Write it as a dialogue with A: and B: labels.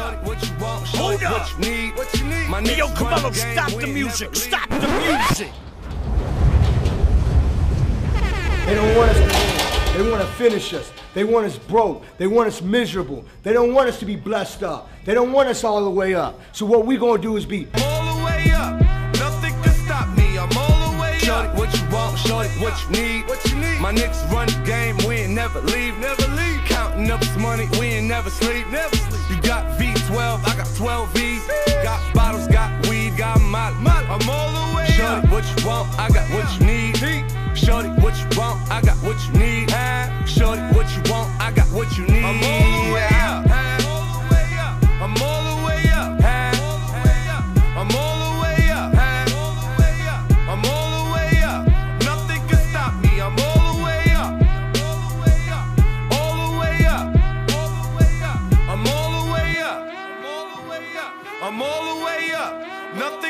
A: Hold up.
B: What you need? What you need? My
A: Hey, yo,
B: niggas run
A: Carmelo,
B: the game,
A: stop the music. Stop the music.
C: They don't want us to win. They want to finish us. They want us broke. They want us miserable. They don't want us to be blessed up. They don't want us all the way up. So what we gonna do is be
B: all the way up. Nothing can stop me. I'm all the way up. Shorty, what you want? Shorty, what you need? What you need? My niggas run the game. We ain't never leave. Never leave. Counting up this money. We ain't never sleep. Never I'm all the way Shorty, up. what you want? I got what you need. Shorty, what you want? I got what you need. Shorty, what you want? I got what you need. I'm all the way up. I'm all the way up. I'm all the way up. I'm all the way up. I'm all the way up. Nothing can stop me. I'm all the way up. All the way up. I'm all the way up. I'm all the way up. I'm all the way up. Nothing